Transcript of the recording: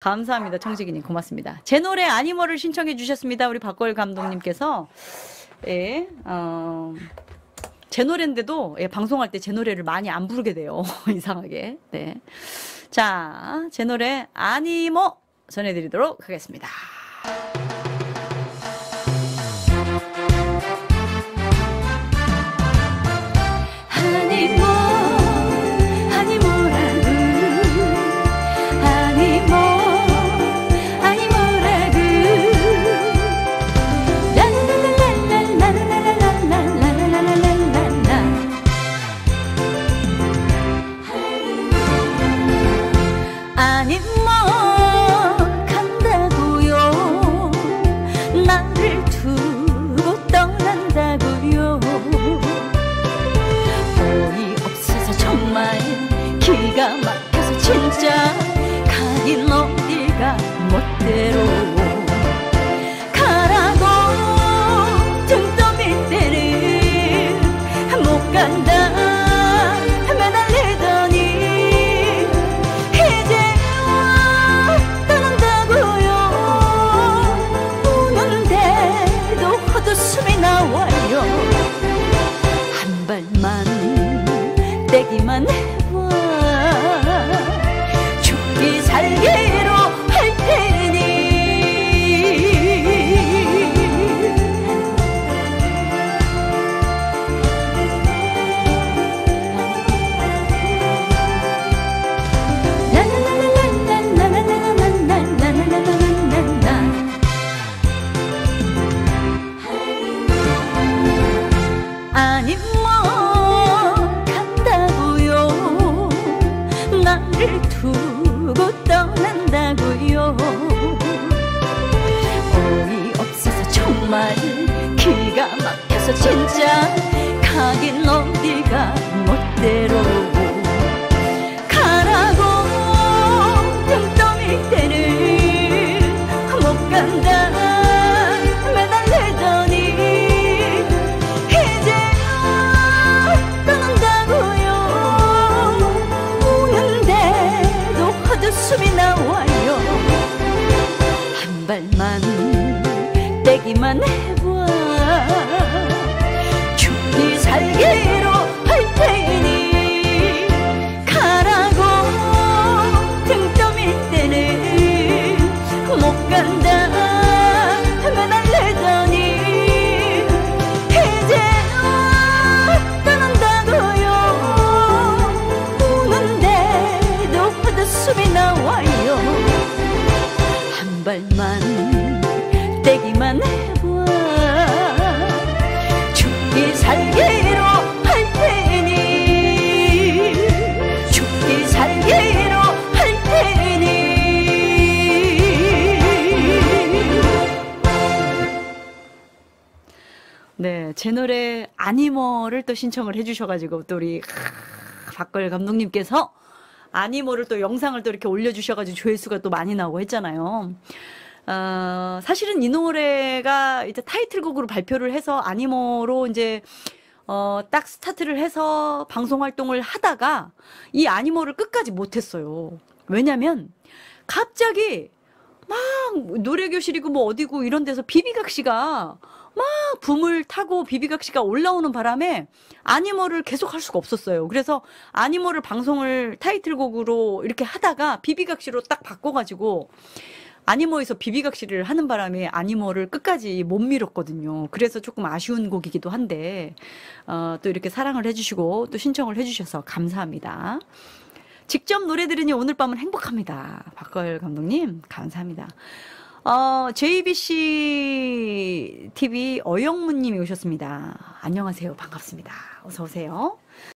감사합니다. 청지기님 고맙습니다. 제 노래 아니머를 신청해 주셨습니다. 우리 박걸 감독님께서 예, 어, 제 노래인데도 예, 방송할 때 제 노래를 많이 안 부르게 돼요. 이상하게. 네. 자, 제 노래 아니머 전해드리도록 하겠습니다. 아니머 정말 기가 막혀서 진짜 가긴 어디가 멋대로 가라고 등 떠밀 때는 못 간다 매달리더니 이제야 떠난다고요. 우는데도 헛웃음이 나와요. 한 발만 떼기만 해봐. 죽기 살기로 할 테니 가라고. 등 떠밀 때는 못 간다. 매달리더니 이제야 떠난다고요. 우는데도 헛웃음이 나와요. 한 발만 떼기만 해봐. 죽기 살기로 할 테니. 죽기 살기로 할 테니. 네, 제 노래 아니머를 또 신청을 해주셔가지고 또 우리 박걸 감독님께서 아니머를 또 영상을 또 이렇게 올려주셔가지고 조회수가 또 많이 나오고 했잖아요. 어, 사실은 이 노래가 이제 타이틀곡으로 발표를 해서 아니머로 이제 어, 딱 스타트를 해서 방송 활동을 하다가 이 아니머를 끝까지 못했어요. 왜냐면 갑자기 막 노래교실이고 뭐 어디고 이런 데서 비비각 씨가 막 붐을 타고 비비각 씨가 올라오는 바람에 아니머를 계속 할 수가 없었어요. 그래서 아니머를 방송을 타이틀곡으로 이렇게 하다가 비비각 씨로 딱 바꿔가지고 아니머에서 비비각 씨를 하는 바람에 아니머를 끝까지 못 밀었거든요. 그래서 조금 아쉬운 곡이기도 한데 어, 또 이렇게 사랑을 해주시고 또 신청을 해주셔서 감사합니다. 직접 노래 들으니 오늘 밤은 행복합니다. 박걸 감독님, 감사합니다. 어, JBC TV 어영무님이 오셨습니다. 안녕하세요. 반갑습니다. 어서 오세요.